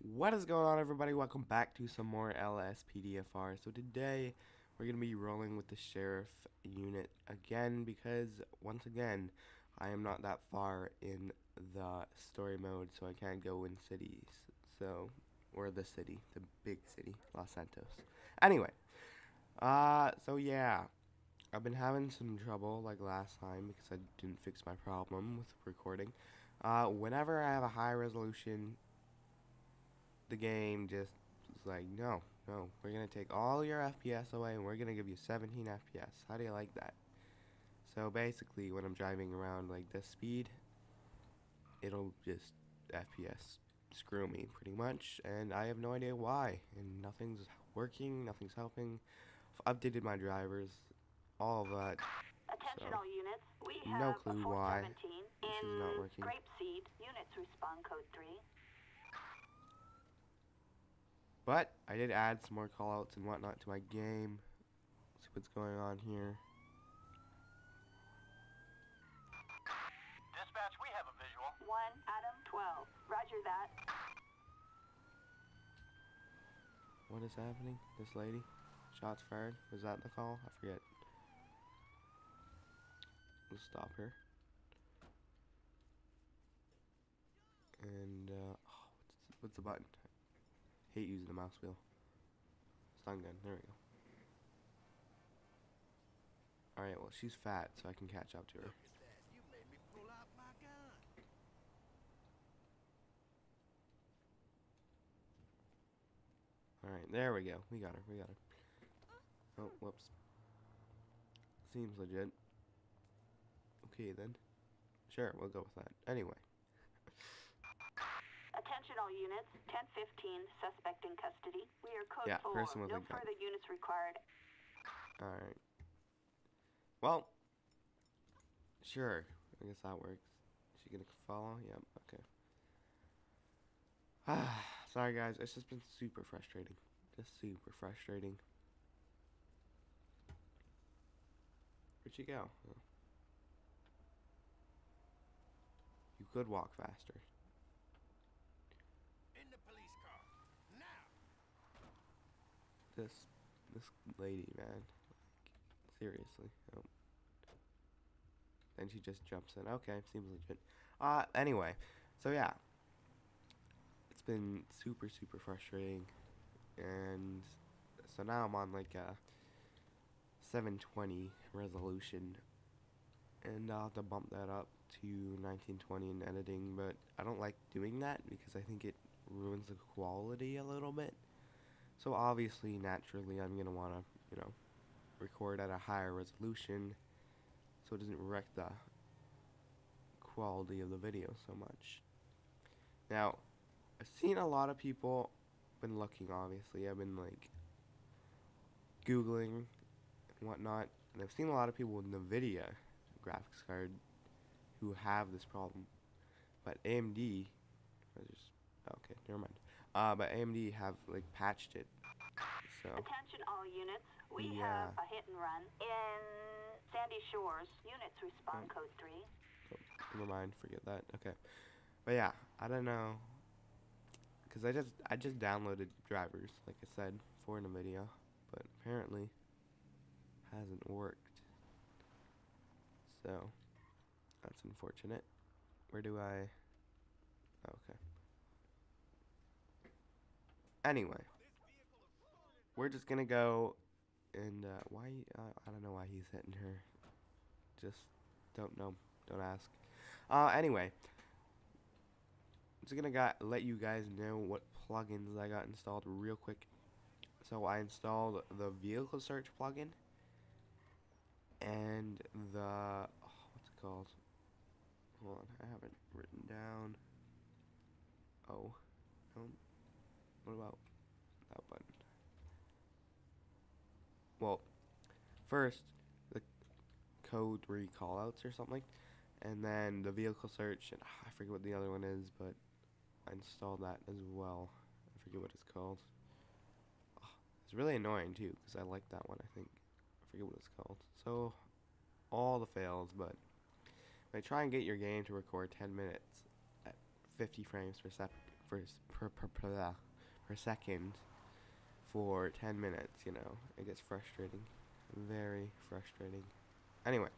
What is going on, everybody? Welcome back to some more LSPDFR. So today we're gonna be rolling with the sheriff unit again because once again I am not that far in the story mode, so I can't go in cities. So or the city, the big city, Los Santos. Anyway, uh, so yeah, I've been having some trouble like last time because I didn't fix my problem with recording. Uh, whenever I have a high resolution the game just is like, no, no, we're gonna take all your FPS away and we're gonna give you 17 FPS. How do you like that? So basically, when I'm driving around like this speed, it'll just FPS screw me pretty much, and I have no idea why. And nothing's working, nothing's helping. I've updated my drivers, all of that. Attention So, all units. We no clue why 417 this is not working. Grapeseed. Units respond code 3. But I did add some more callouts and whatnot to my game. See what's going on here. Dispatch, we have a visual. 1 Adam 12. Roger that. What is happening? This lady? Shots fired? Was that the call? I forget. Let's stop here. And, uh, oh, what's, what's the button? hate using the mouse wheel. Stun gun, there we go. Alright, well, she's fat, so I can catch up to her. Alright, there we go. We got her, we got her. Oh, whoops. Seems legit. Okay, then. Sure, we'll go with that. Anyway. Attention all units. 1015. Suspect in custody. We are code Yeah, 4. person with no further units required. Alright. Well. Sure. I guess that works. She gonna follow? Yep, okay. Ah, sorry guys, it's just been super frustrating. Just super frustrating. Where'd she go? Oh. You could walk faster. In the police car. Now. This this lady, man. Like, seriously. Oh. Then she just jumps in. Okay, seems legit. Uh anyway. So yeah. It's been super super frustrating. And so now I'm on like a 720 resolution. And I'll have to bump that up to 1920 in editing, but I don't like doing that because I think it ruins the quality a little bit. So obviously, naturally, I'm gonna wanna, you know, record at a higher resolution, so it doesn't wreck the quality of the video so much. Now, I've seen a lot of people been looking. Obviously, I've been like googling and whatnot, and I've seen a lot of people with NVIDIA graphics card who have this problem, but AMD, just okay, never mind. Uh, but AMD have like patched it. So Attention all units. We Yeah. have a hit and run in Sandy Shores. Units respond Mm. code 3. never mind, forget that. Okay, but yeah, I don't know, cause I just I just downloaded drivers, like I said, for NVIDIA, but apparently hasn't worked. So that's unfortunate. Where do I? oh, Okay. Anyway, we're just gonna go and uh, why? Uh, I don't know why he's hitting her. Just don't know. Don't ask. Uh, anyway, just gonna got, let you guys know what plugins I got installed real quick. So I installed the vehicle search plugin and the oh, what's it called? Hold on, I haven't written down. Oh, no. What about that button? Well, first the code three callouts or something, and then the vehicle search. And ah, I forget what the other one is, but I installed that as well. I forget what it's called. Ah, it's really annoying too, because I like that one. I think forget what it's called. So all the fails, but I try and get your game to record 10 minutes at 50 frames per sec per, per, per, per, per second for 10 minutes, you know, it gets frustrating. Very frustrating. Anyway,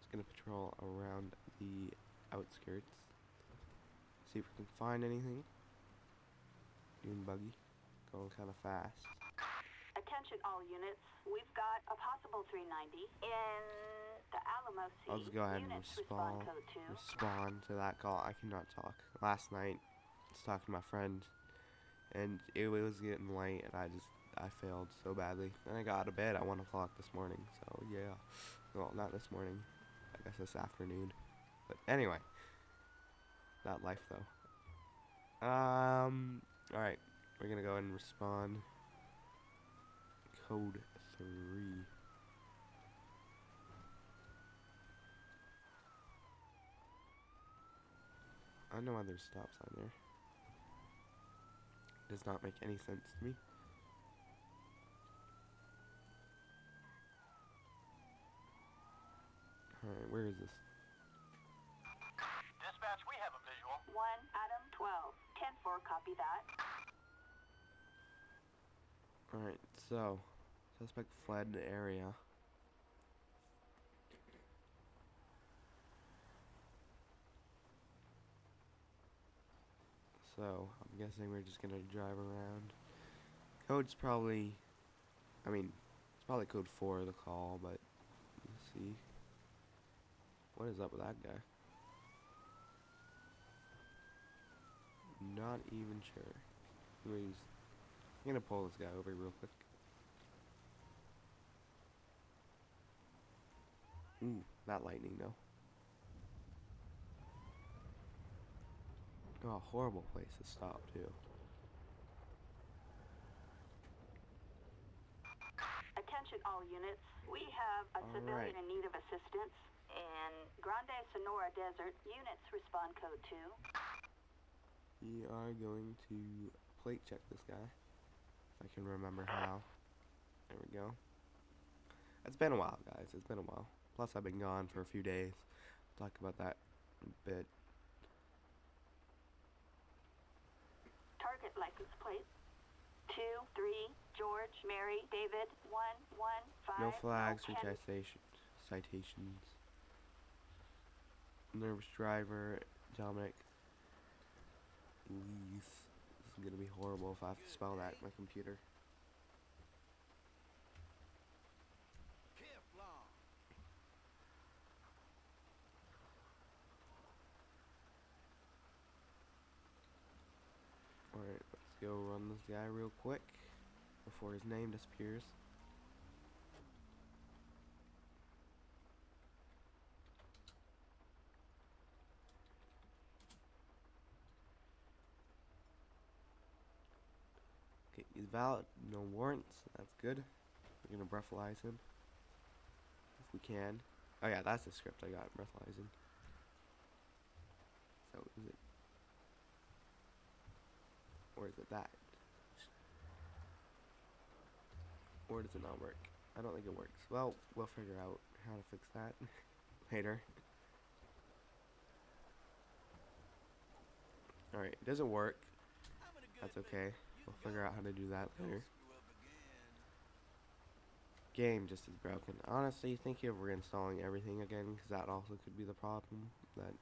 just gonna patrol around the outskirts. See if we can find anything. Dune buggy, going kind of fast. Attention all units. We've got a possible 390 in the Alamo. I'll just go ahead and respond, respond respond to that call. I cannot talk. Last night, I was talking to my friend, and it was getting late, and I just I failed so badly. And I got out of bed at one o'clock this morning. So yeah, well not this morning. I guess this afternoon. But anyway, not life though. Um. All right, we're gonna go ahead and respond. Code three. I don't know why there's stops on there. It Does not make any sense to me. Alright, where is this? Dispatch, we have a visual. 1 Adam 12. 10 4, copy that. Alright, so suspect fled the area. So I'm guessing we're just gonna drive around. Code's probably I mean, it's probably code four of the call, but let's see. What is up with that guy? Not even sure. Anyways, I'm gonna pull this guy over real quick. Ooh, that lightning though. Oh, a horrible place to stop too. Attention all units. We have a All civilian right. in need of assistance in Grande Sonora Desert. Units respond code 2. We are going to plate check this guy. If I can remember how. There we go. It's been a while, guys. It's been a while. Plus, I've been gone for a few days. talk about that in a bit. Target license plate. 2 3 George Mary David 1 1 5. No oh, flags or 10. citation, citations. Nervous driver, Dominic Lees. This is gonna be horrible if I have to spell that in my computer. Kevlar. Alright, let's go run this guy real quick before his name disappears. Okay, he's valid, no warrants, that's good. We're gonna breathalyze him. If we can. Oh yeah, that's the script I got, breathalyzing. So is it or is it that? Or does it not work? I don't think it works. Well, we'll figure out how to fix that later. Alright, it doesn't work. That's okay. We'll figure out how to do that later. Game just is broken. Honestly, thank you for reinstalling everything again, because that also could be the problem. That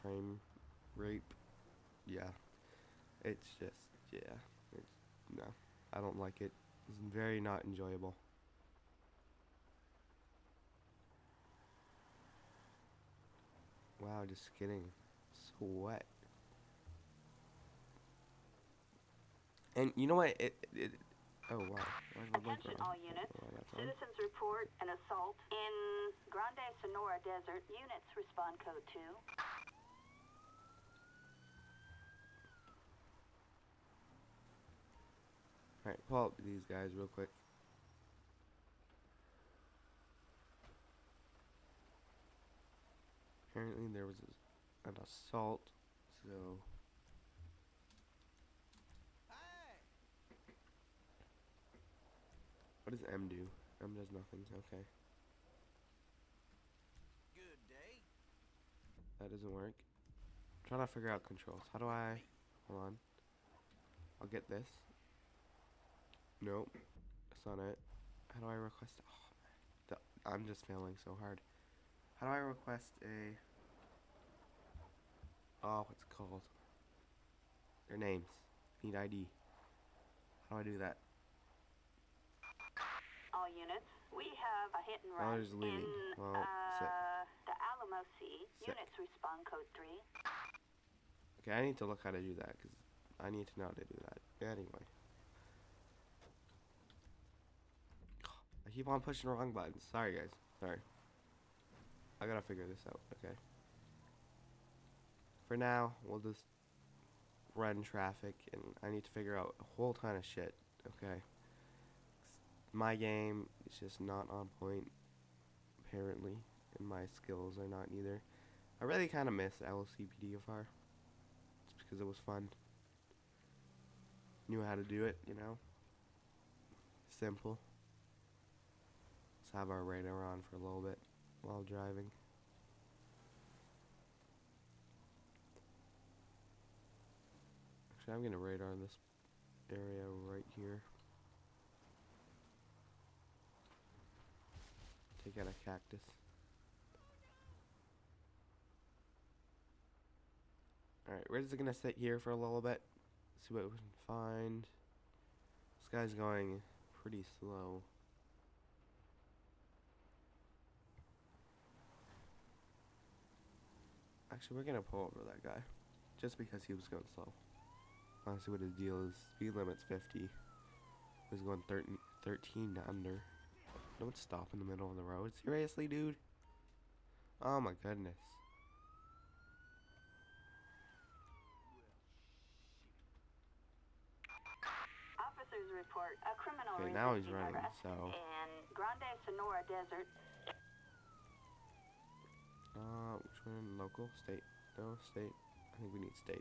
frame rape. Yeah. It's just, yeah. It's, no. I don't like it. It's very not enjoyable. Wow, just kidding. So Sweat. And you know what? It, it, oh wow. Attention all oh, units. know why on. Citizens report an assault in Grande Sonora Desert. Units respond code 2. Alright, pull up these guys real quick. Apparently there was an assault, so What does M do? M does nothing. Okay. Good day. That doesn't work. I'm trying to figure out controls. How do I... Hold on. I'll get this. Nope. That's not it. How do I request... Oh, man. The- I'm just failing so hard. How do I request a... Oh, what's it called? Their names. Need ID. How do I do that? All units, we have a hit and Oh, run leaving. in Well, uh, the Alamo. Sick. Units respond code 3. Okay, I need to look how to do that because I need to know how to do that. Anyway. I keep on pushing the wrong buttons. Sorry, guys. Sorry. I gotta figure this out. Okay. For now, we'll just run traffic, and I need to figure out a whole ton of shit. Okay. My game is just not on point, apparently, and my skills are not either. I really kind of miss LCPDFR. It's because it was fun. Knew how to do it, you know. Simple. Let's have our radar on for a little bit while driving. Actually, I'm gonna radar this area right here. Take out a cactus. Alright, we're just gonna sit here for a little bit. See what we can find. This guy's going pretty slow. Actually, we're gonna pull over that guy. Just because he was going slow. Honestly, what his deal is. Speed limit's 50. He's going 13, 13 to under. Don't stop in the middle of the road. Seriously, dude? Oh my goodness. Officers report a criminal Okay, now he's running, so- in Grande Sonora Desert. Uh, which one? Local? State? No, state. I think we need state.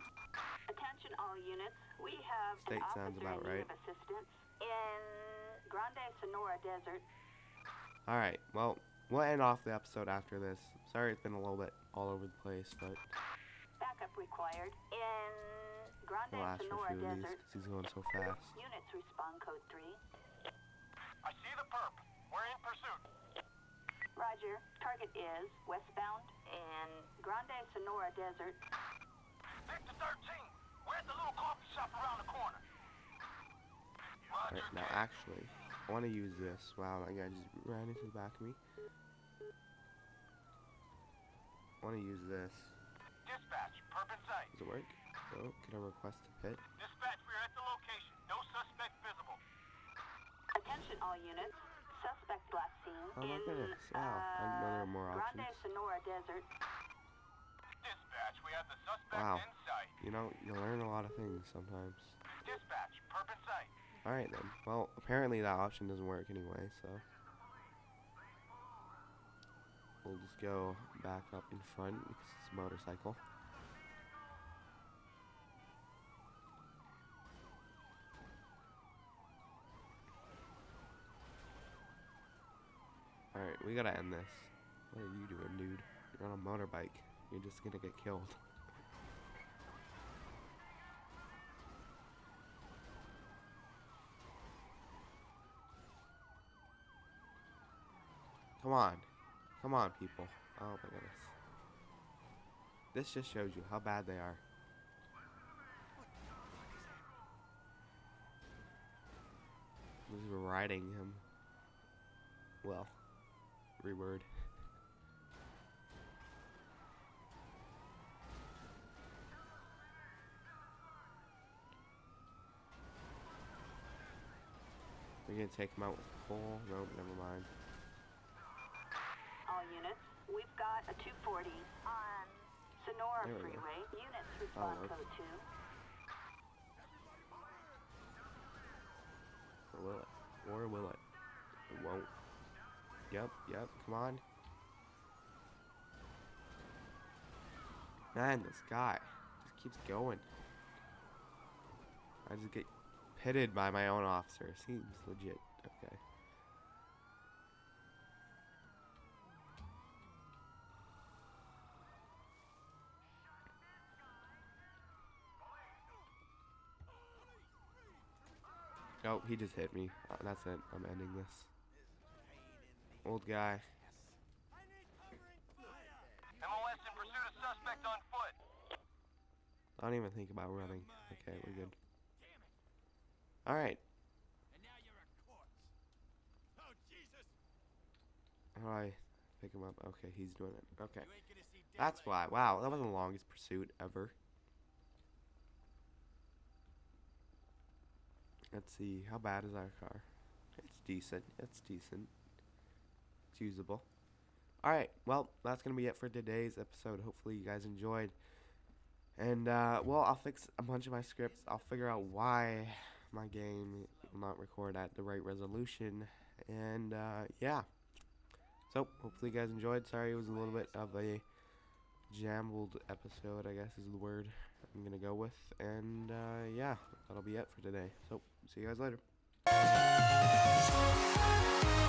Attention all units, we have State an sounds officer about right. of assistance in Grande Sonora Desert. Alright, well, we'll end off the episode after this. Sorry it's been a little bit all over the place, but Backup required in Grande we'll ask for a Sonora few of these Desert. he's going so fast. Units respond code 3. I see the perp. We're in pursuit. Roger. Target is westbound in Grande Sonora Desert. Victor 13. We're at the little coffee shop around the corner. Roger. Alright, now actually, I want to use this. Wow, that guy just ran into the back of me. I want to use this. Dispatch. Perp in sight. Does it work? Oh, Can I request a pit? Dispatch. We're at the location. No suspect visible. Attention all units. Suspect last seen Oh my in goodness, wow. I know there were more uh, Grande options. Sonora Desert. Dispatch. We have the suspect Wow. in sight. You know, you learn a lot of things sometimes. Dispatch. Perp in sight. Alright then. Well, apparently that option doesn't work anyway, so. We'll just go back up in front because it's a motorcycle. Alright, we gotta end this. What are you doing, dude? You're on a motorbike. You're just gonna get killed. Come on. Come on, people. Oh my goodness. This just shows you how bad they are. Just riding him. Well, reword. We're gonna take him out with a pole? No, never mind. All units. We've got a 240 on Sonora we go. Freeway. Units oh, respond code 2. Or will it? Or will it? It won't. Yep, yep, come on. Man, this guy just keeps going. I just get pitted by my own officer. Seems legit. Okay. Oh, he just hit me. Uh, that's it. I'm ending this. Old guy. MOS in pursuit of suspect on foot. I don't even think about running. Okay, we're good. Alright. How do I pick him up? Okay, he's doing it. Okay. That's why. Wow, that was the longest pursuit ever. Let's see. How bad is our car? It's decent. It's decent. Usable. Alright, well, that's going to be it for today's episode. Hopefully, you guys enjoyed. And, uh, well, I'll fix a bunch of my scripts. I'll figure out why my game will not record at the right resolution. And, uh, yeah. So, hopefully, you guys enjoyed. Sorry, it was a little bit of a jambled episode, I guess is the word I'm going to go with. And, uh, yeah, that'll be it for today. So, see you guys later.